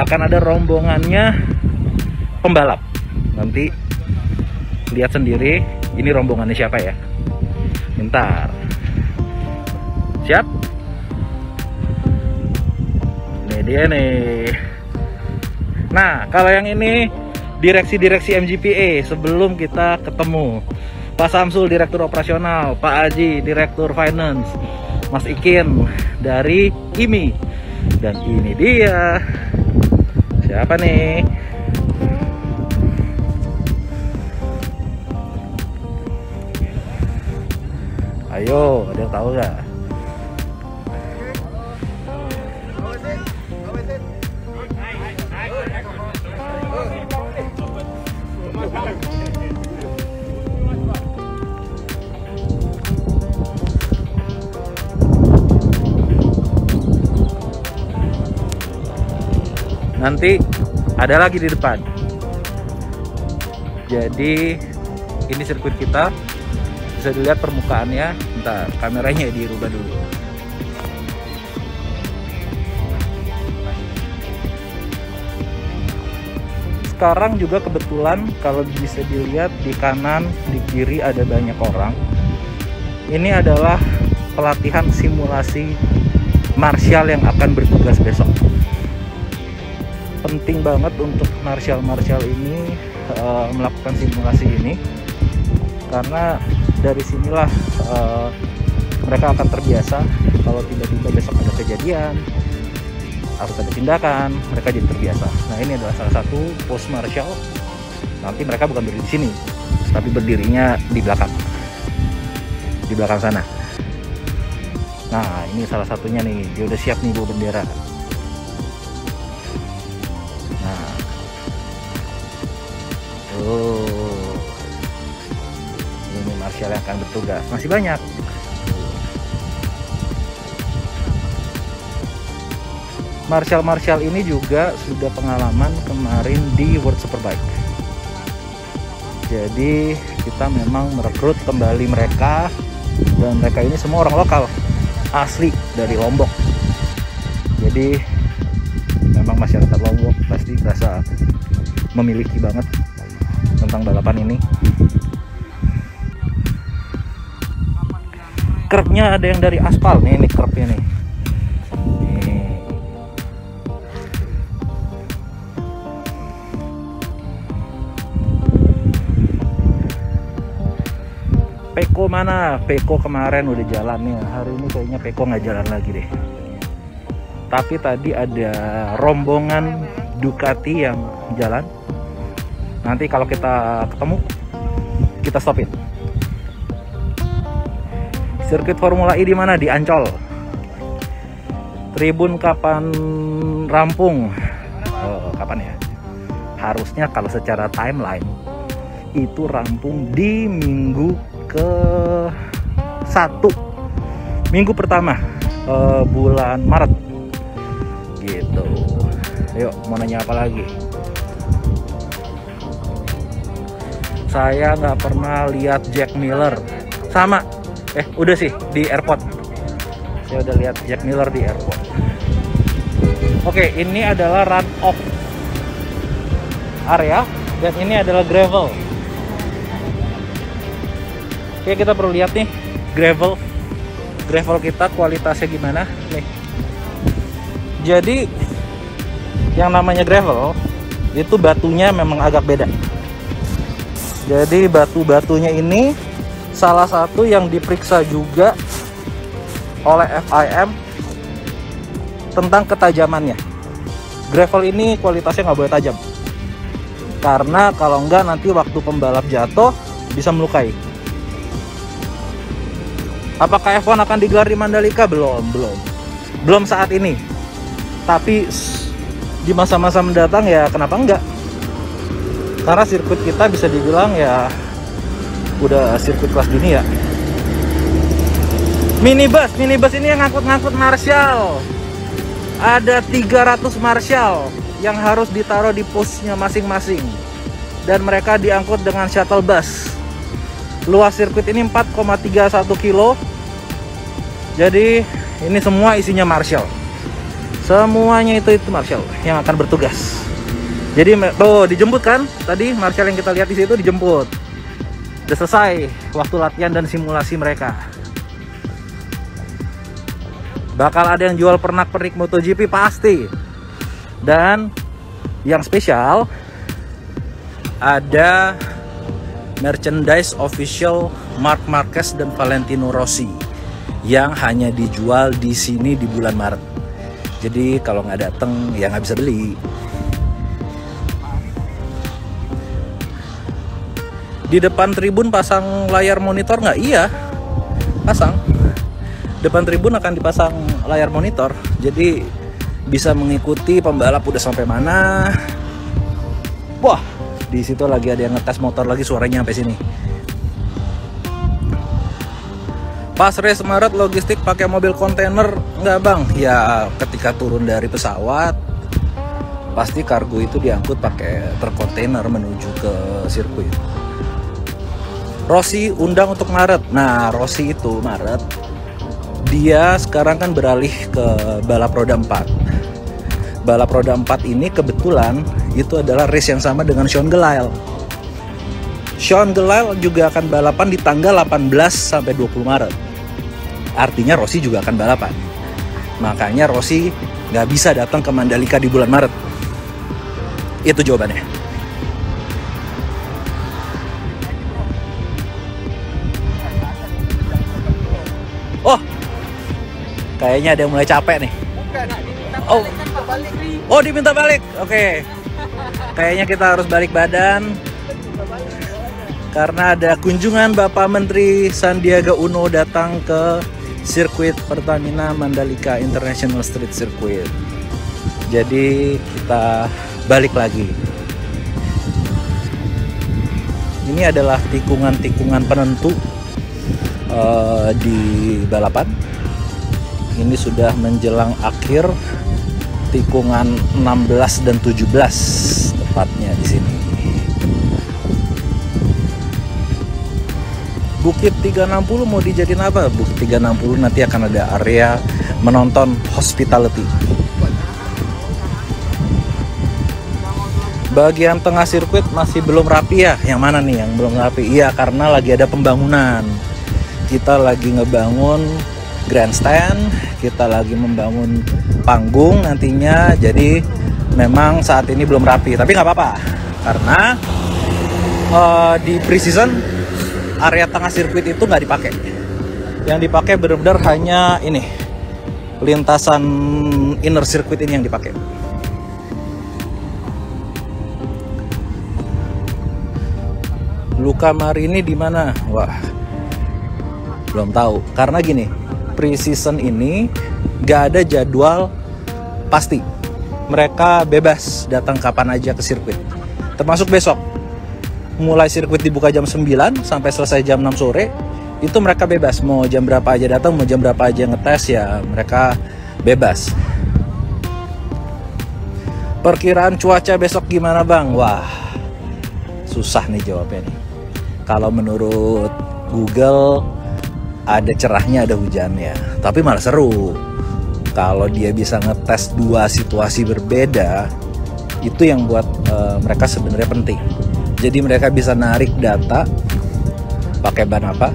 akan ada rombongannya pembalap. Nanti lihat sendiri ini rombongannya siapa ya. Bentar. Siap? Ini dia nih. Nah kalau yang ini direksi-direksi MGPA sebelum kita ketemu. Pak Samsul Direktur Operasional. Pak Aji Direktur Finance. Mas Ikin dari IMI dan ini dia siapa nih? Ayo ada yang tahu nggak nanti ada lagi di depan. Jadi ini sirkuit kita. Bisa dilihat permukaannya. Ntar kameranya dirubah dulu. Sekarang juga kebetulan kalau bisa dilihat di kanan di kiri ada banyak orang. Ini adalah pelatihan simulasi martial yang akan bertugas besok penting banget untuk martial-martial ini uh, melakukan simulasi ini. Karena dari sinilah uh, mereka akan terbiasa kalau tiba-tiba besok ada kejadian harus ada tindakan mereka jadi terbiasa. Nah ini adalah salah satu post martial. Nanti mereka bukan berdiri di sini tapi berdirinya di belakang. Di belakang sana. Nah ini salah satunya nih. Dia udah siap nih bawa bendera oh ini martial yang akan bertugas masih banyak Martial-Martial ini juga sudah pengalaman kemarin di World Superbike. Jadi kita memang merekrut kembali mereka dan mereka ini semua orang lokal asli dari Lombok. Jadi memang masyarakat Lombok pasti merasa memiliki banget tentang balapan ini. Kerbnya ada yang dari aspal nih, ini kerbnya nih. Peko mana? Peko kemarin udah jalan nih. Hari ini kayaknya Peko nggak jalan lagi deh. Tapi tadi ada rombongan Ducati yang jalan. Nanti kalau kita ketemu, kita stopin. Sirkuit Formula E di mana? Di Ancol. Tribun kapan rampung? Oh, kapan ya? Harusnya kalau secara timeline itu rampung di minggu ke satu minggu pertama uh, bulan Maret gitu yuk mau nanya apa lagi saya nggak pernah lihat Jack Miller. Sama. Eh udah sih di airport. Saya udah lihat Jack Miller di airport. Oke ini adalah run off area dan ini adalah gravel. Oke kita perlu lihat nih gravel. Gravel kita kualitasnya gimana? Nih. Jadi yang namanya gravel itu batunya memang agak beda. Jadi batu-batunya ini salah satu yang diperiksa juga oleh FIM tentang ketajamannya. Gravel ini kualitasnya nggak boleh tajam karena kalau enggak nanti waktu pembalap jatuh bisa melukai. Apakah F1 akan digelar di Mandalika? Belum, belum. Belum saat ini. Tapi di masa-masa mendatang ya kenapa enggak? Karena sirkuit kita bisa dibilang ya udah sirkuit kelas dunia. Minibus, minibus ini yang ngangkut-ngangkut Marshall. Ada 300 Marshall yang harus ditaruh di posnya masing-masing. Dan mereka diangkut dengan shuttle bus. Luas sirkuit ini 4,31 kilo jadi ini semua isinya Marshall semuanya itu itu Marshall yang akan bertugas jadi tuh dijemput kan tadi Marshall yang kita lihat di situ dijemput udah selesai waktu latihan dan simulasi mereka bakal ada yang jual pernak-pernik MotoGP pasti dan yang spesial ada merchandise official Mark Marquez dan Valentino Rossi yang hanya dijual di sini di bulan Maret. Jadi kalau nggak dateng ya nggak bisa beli. Di depan tribun pasang layar monitor nggak? Iya, pasang. Depan tribun akan dipasang layar monitor. Jadi bisa mengikuti pembalap udah sampai mana. Wah, di situ lagi ada yang ngetes motor lagi suaranya sampai sini. Pas race Maret logistik pakai mobil kontainer nggak bang? Ya ketika turun dari pesawat pasti kargo itu diangkut pakai truk kontainer menuju ke sirkuit. Rossi undang untuk Maret. Nah Rossi itu Maret dia sekarang kan beralih ke balap roda 4 balap roda 4 ini kebetulan itu adalah race yang sama dengan Sean Gelail. Sean Gelail juga akan balapan di tanggal 18 sampai 20 Maret. Artinya Rossi juga akan balapan. Makanya Rossi nggak bisa datang ke Mandalika di bulan Maret. Itu jawabannya. Kayaknya ada yang mulai capek nih. Oh, oh diminta balik. Oke. Okay. Kayaknya kita harus balik badan karena ada kunjungan Bapak Menteri Sandiaga Uno datang ke sirkuit Pertamina Mandalika International Street Circuit. Jadi kita balik lagi. Ini adalah tikungan-tikungan penentu uh, di balapan. Ini sudah menjelang akhir tikungan 16 dan 17 tepatnya di sini. Bukit 360 mau dijadiin apa? Bukit 360 nanti akan ada area menonton hospitality. Bagian tengah sirkuit masih belum rapi ya. Yang mana nih yang belum rapi? Iya, karena lagi ada pembangunan. Kita lagi ngebangun grandstand, kita lagi membangun panggung nantinya. Jadi memang saat ini belum rapi. Tapi nggak apa-apa. Karena uh, di preseason area tengah sirkuit itu nggak dipakai. Yang dipakai benar-benar hanya ini. Lintasan inner sirkuit ini yang dipakai. Luka Marini di mana? Wah, belum tahu. Karena gini, pre-season ini gak ada jadwal pasti. Mereka bebas datang kapan aja ke sirkuit. Termasuk besok. Mulai sirkuit dibuka jam 9 sampai selesai jam 6 sore itu mereka bebas. Mau jam berapa aja datang mau jam berapa aja ngetes ya mereka bebas. Perkiraan cuaca besok gimana bang? Wah susah nih jawabnya nih. Kalau menurut Google ada cerahnya ada hujannya. Tapi malah seru. Kalau dia bisa ngetes dua situasi berbeda itu yang buat uh, mereka sebenarnya penting. Jadi mereka bisa narik data pakai ban apa?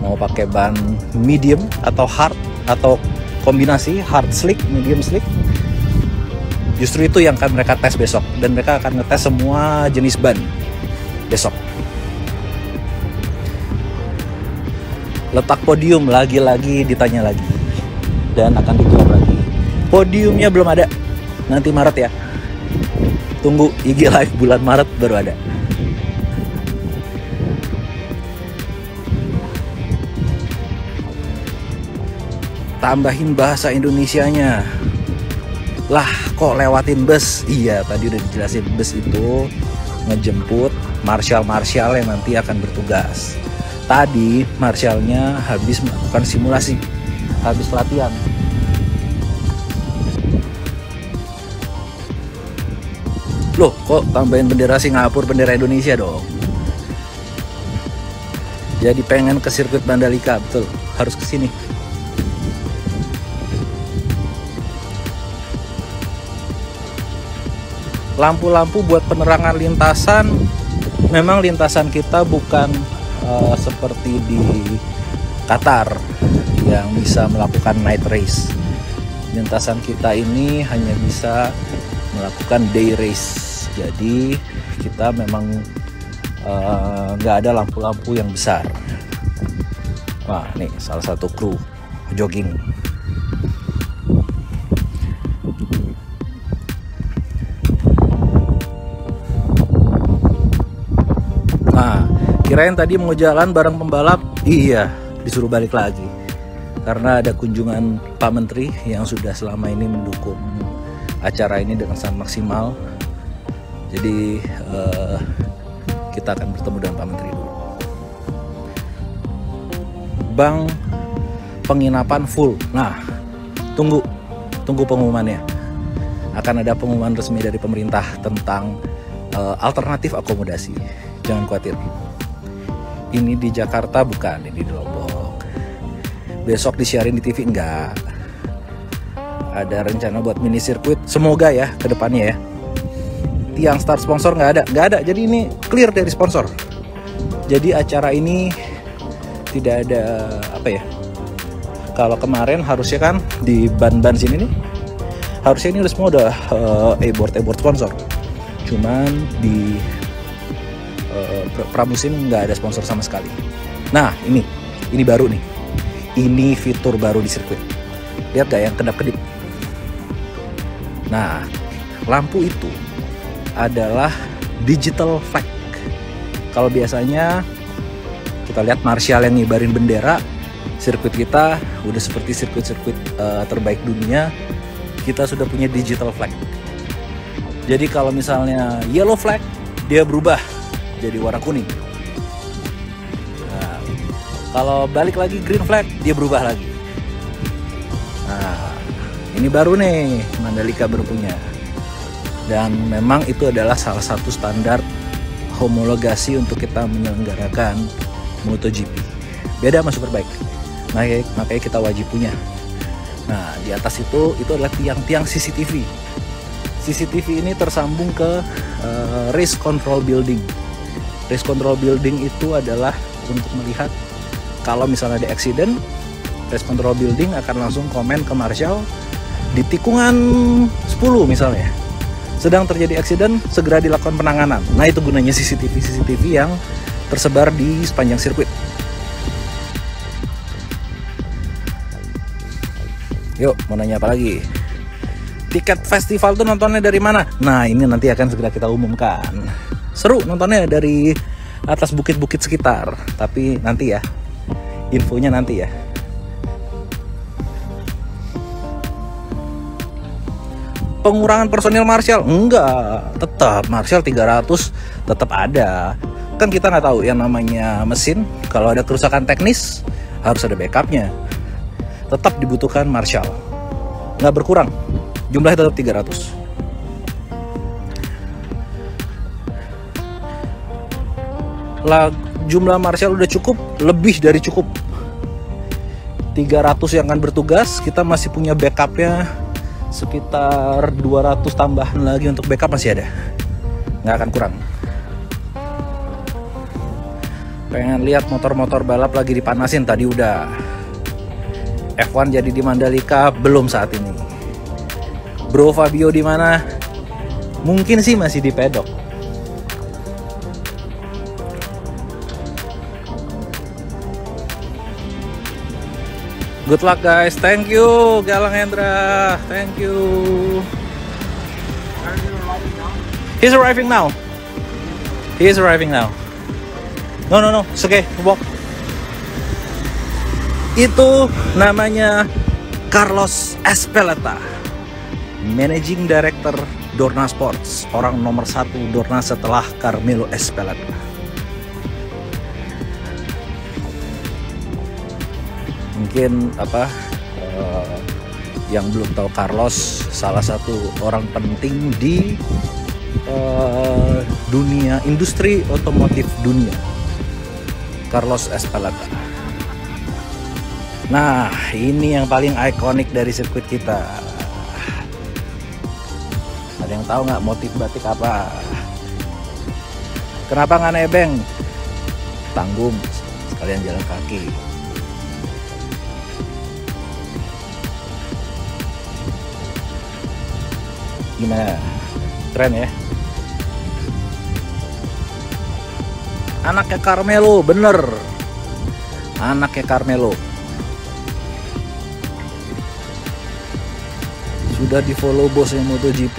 Mau pakai ban medium atau hard atau kombinasi hard slick medium slick? Justru itu yang akan mereka tes besok. Dan mereka akan ngetes semua jenis ban besok letak podium lagi-lagi ditanya lagi. Dan akan ditutup lagi. Podiumnya belum ada. Nanti Maret ya. Tunggu IG live bulan Maret baru ada. Tambahin bahasa Indonesianya. Lah kok lewatin bus? Iya tadi udah dijelasin. Bus itu ngejemput marshal-marshal yang nanti akan bertugas tadi Marshallnya habis melakukan simulasi habis latihan. Loh kok tambahin bendera Singapura bendera Indonesia dong? Jadi pengen ke sirkuit Mandalika betul. Harus ke sini. lampu-lampu buat penerangan lintasan. Memang lintasan kita bukan uh, seperti di Qatar yang bisa melakukan night race. Lintasan kita ini hanya bisa melakukan day race. Jadi kita memang eh, nggak uh, ada lampu-lampu yang besar. Wah nih salah satu kru jogging kirain tadi mau jalan bareng pembalap iya disuruh balik lagi karena ada kunjungan Pak Menteri yang sudah selama ini mendukung acara ini dengan sangat maksimal. Jadi uh, kita akan bertemu dengan Pak Menteri dulu. Bang penginapan full. Nah, tunggu tunggu pengumumannya. Akan ada pengumuman resmi dari pemerintah tentang uh, alternatif akomodasi. Jangan khawatir. Ini di Jakarta bukan, ini di Lombok. Besok disiarin di TV enggak. Ada rencana buat mini sirkuit. Semoga ya ke depannya ya. Tiang start sponsor nggak ada. Nggak ada. Jadi ini clear dari sponsor. Jadi acara ini tidak ada apa ya kalau kemarin harusnya kan di ban-ban sini nih harusnya ini semua udah uh, e-board e-board sponsor. Cuman di pramusim nggak ada sponsor sama sekali. Nah ini ini baru nih. Ini fitur baru di sirkuit. Lihat gak yang kedap-kedip nah lampu itu adalah digital flag. Kalau biasanya kita lihat Marshall yang ngibarin bendera sirkuit kita udah seperti sirkuit-sirkuit uh, terbaik dunia kita sudah punya digital flag. Jadi kalau misalnya yellow flag dia berubah jadi warna kuning kalau balik lagi green flag, dia berubah lagi. Nah, ini baru nih Mandalika baru punya. Dan memang itu adalah salah satu standar homologasi untuk kita menyelenggarakan MotoGP. Beda sama Superbike. Makanya, makanya kita wajib punya. Nah, di atas itu itu adalah tiang-tiang CCTV. CCTV ini tersambung ke uh, race control building. Race control building itu adalah untuk melihat kalau misalnya ada accident race control building akan langsung komen ke Marshall di tikungan 10 misalnya. Sedang terjadi accident segera dilakukan penanganan. Nah itu gunanya CCTV CCTV yang tersebar di sepanjang sirkuit. Yuk mau nanya apa lagi? Tiket festival tuh nontonnya dari mana? Nah ini nanti akan segera kita umumkan seru nontonnya dari atas bukit-bukit sekitar. Tapi nanti ya infonya nanti ya. Pengurangan personil Marshall enggak tetap. Marshall 300 tetap ada. Kan kita nggak tahu yang namanya mesin. Kalau ada kerusakan teknis harus ada backupnya. Tetap dibutuhkan Marshall nggak berkurang. Jumlahnya tetap 300 Lag, jumlah Marshall udah cukup lebih dari cukup. 300 yang akan bertugas kita masih punya backupnya sekitar 200 tambahan lagi untuk backup masih ada. Nggak akan kurang. Pengen lihat motor-motor balap lagi dipanasin tadi udah. F1 jadi di Mandalika belum saat ini. Bro Fabio di mana? Mungkin sih masih di pedok Good luck guys. Thank you Galang Hendra. Thank you. He's arriving now. He is arriving now. No no no, it's okay. Walk. Itu namanya Carlos Espeleta, Managing Director Dorna Sports, orang nomor satu Dorna setelah Carmelo Espeleta. Mungkin apa uh, yang belum tahu Carlos salah satu orang penting di uh, dunia industri otomotif dunia. Carlos Espalata nah ini yang paling ikonik dari sirkuit kita. Ada yang tahu nggak motif batik apa? Kenapa nggak nebeng? Tanggung. Sekalian jalan kaki gimana? Keren ya. Anaknya Carmelo bener. Anaknya Carmelo. Sudah di follow bosnya MotoGP.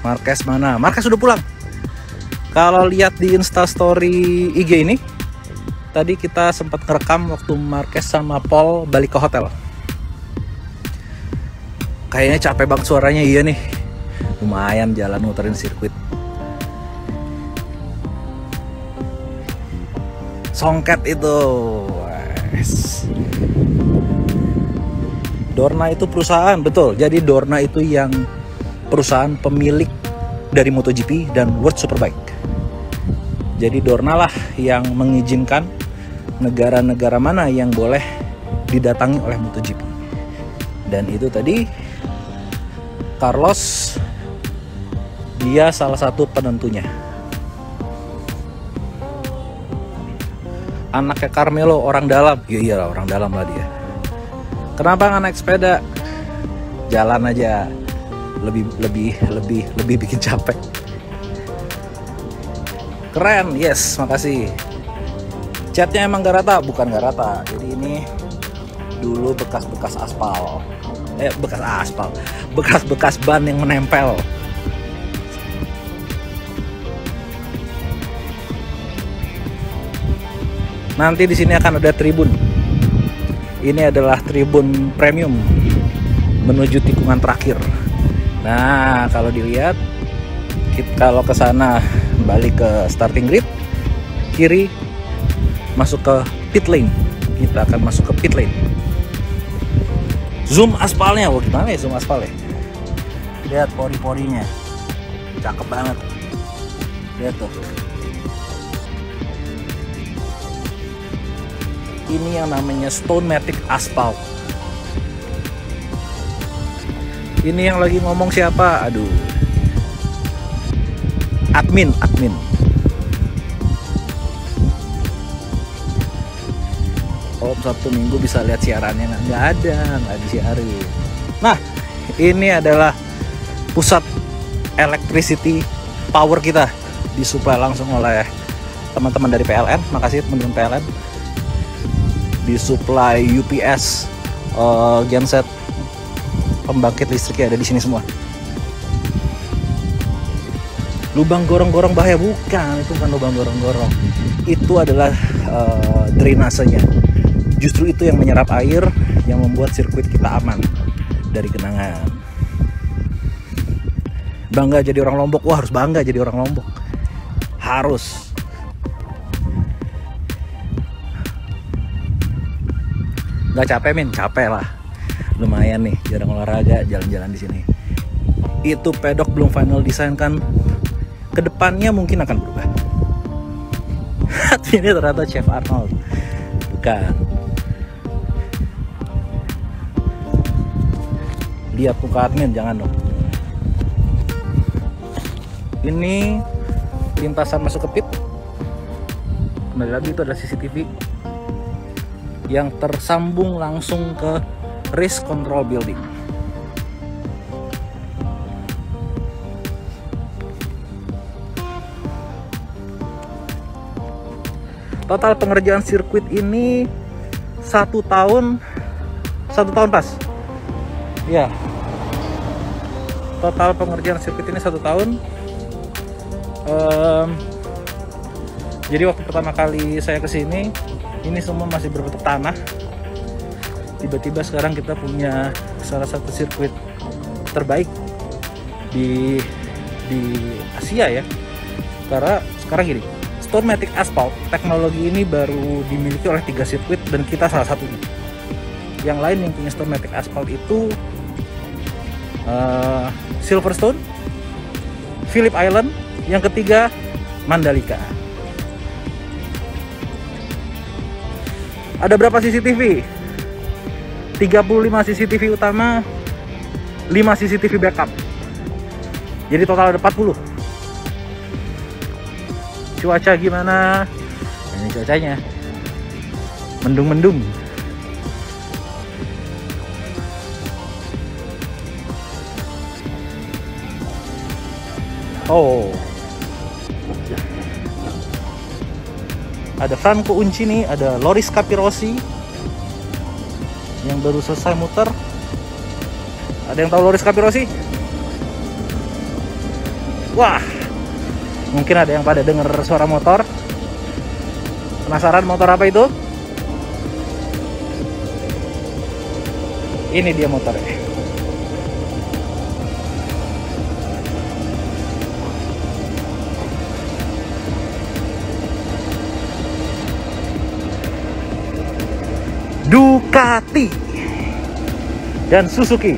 Marquez mana? Marquez sudah pulang. Kalau lihat di instastory IG ini tadi kita sempat ngerekam waktu Marquez sama Paul balik ke hotel kayaknya capek banget suaranya iya nih. Lumayan jalan muterin sirkuit. Songket itu Wes. Dorna itu perusahaan betul. Jadi Dorna itu yang perusahaan pemilik dari MotoGP dan World Superbike. Jadi Dorna lah yang mengizinkan negara-negara mana yang boleh didatangi oleh MotoGP. Dan itu tadi Carlos dia salah satu penentunya. Anaknya Carmelo orang dalam. Iya iya orang dalam lah dia. Kenapa nggak naik sepeda? Jalan aja. Lebih lebih lebih lebih bikin capek. Keren yes makasih. Catnya emang gak rata bukan gak rata. Jadi ini dulu bekas-bekas aspal eh bekas aspal. Bekas-bekas ban yang menempel. Nanti di sini akan ada tribun. Ini adalah tribun premium menuju tikungan terakhir. Nah kalau dilihat kita kalau ke sana balik ke starting grid kiri masuk ke pit lane. Kita akan masuk ke pit lane zoom aspalnya wah gimana ya zoom aspal ya? Lihat pori-porinya. Cakep banget. Lihat tuh. Ini yang namanya stone matic aspal. Ini yang lagi ngomong siapa? Aduh. Admin admin Om Sabtu Minggu bisa lihat siarannya. Nggak ada nggak disiarin. Nah ini adalah pusat electricity power kita disuplai langsung oleh teman-teman dari PLN makasih teman-teman PLN disuplai UPS uh, genset pembangkit listrik ada di sini semua. Lubang gorong-gorong bahaya bukan. Itu bukan lubang gorong-gorong. Itu adalah uh, drainasenya justru itu yang menyerap air yang membuat sirkuit kita aman dari genangan bangga jadi orang Lombok. Wah harus bangga jadi orang Lombok. Harus. Nggak capek min? Capek lah. Lumayan nih jarang olahraga jalan-jalan di sini. Itu pedok belum final design kan? Ke depannya mungkin akan berubah. Ini ternyata Chef Arnold. Bukan lihat muka admin jangan dong. Ini lintasan masuk ke pit. Kembali lagi itu ada CCTV yang tersambung langsung ke race control building. Total pengerjaan sirkuit ini satu tahun satu tahun pas. Ya total pengerjaan sirkuit ini satu tahun. Um, jadi waktu pertama kali saya ke sini ini semua masih berbentuk tanah. Tiba-tiba sekarang kita punya salah satu sirkuit terbaik di di Asia ya. Karena sekarang gini Stormatic Asphalt teknologi ini baru dimiliki oleh tiga sirkuit dan kita salah satunya. Yang lain yang punya Stormatic Asphalt itu uh, Silverstone, Phillip Island, yang ketiga Mandalika. Ada berapa CCTV? 35 CCTV utama, 5 CCTV backup. Jadi total ada 40 cuaca gimana? Ini cuacanya. Mendung-mendung oh. Ada Franco Uncini ada Loris Capirossi yang baru selesai muter. Ada yang tahu Loris Capirossi wah mungkin ada yang pada dengar suara motor. Penasaran motor apa itu? Ini dia motornya dan Suzuki